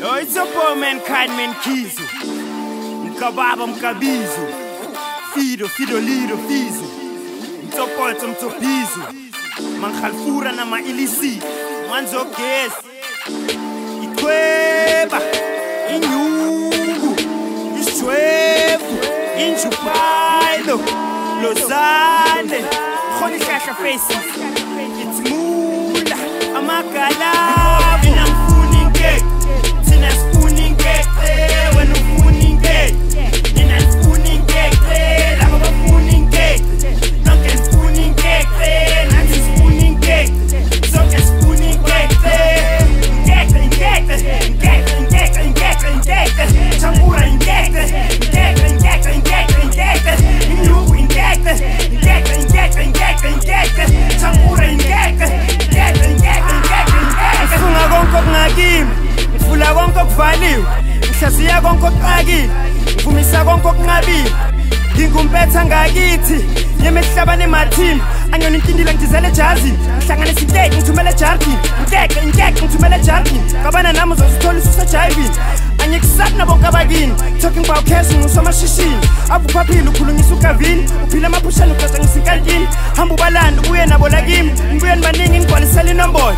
Yo, it's a poor man, kind man, Kizu. Mkababa, mkabizu. Fido, fido, lido, fizu. Mtopolto, mtopizu. Mankhalfura na mailisi. Mwanzo gesi. Ikweba. Inyungu. Iswefu. Injupailo. Lozane. Khoni shasha faces. It's mula. Amakalabu. Konke okuvaliwe ngihlaziya konke okuxakile ngivumisa konke okunqabile ngingumpetha ngakithi yemihlabane emathini anyona intindile ngidizele ejazini ngihlanganisa inteke ngithumele ejardini. Inteke inteke ngithumele ejardini. Qabana nami uzozithola ususejayivini angikusati nabonke abakini talking about cash ngusomashishini avuphaphile ukhulunyisa ugavini. Uphile emaphusheni uqeda ngisintantini hamba ubalanda ubuye nabo lakimi ngibuye nibaningi ngigcwalisela inombolo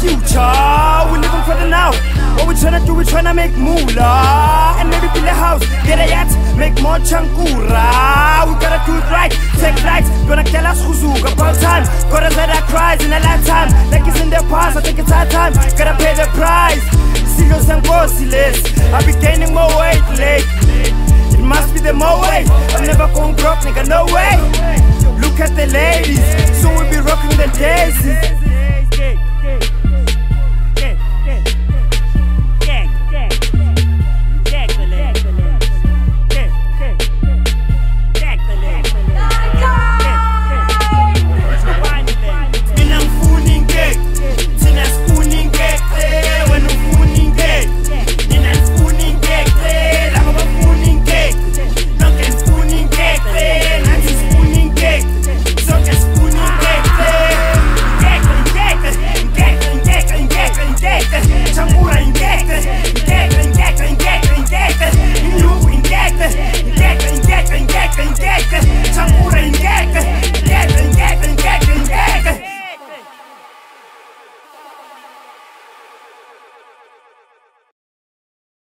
future we living for the now what we tryna do we tryna make moolah chankura we gotta do it right take flights. Gonna tell us khuzuka about time gotta say that cries in a lifetime. Like it's in the past. I think it's our time. Gotta pay the price. Silo sankosi less I be gaining more weight lately. It must be the more way. I'm never going broke nigga no way. Look at the ladies. So we be rocking the daisies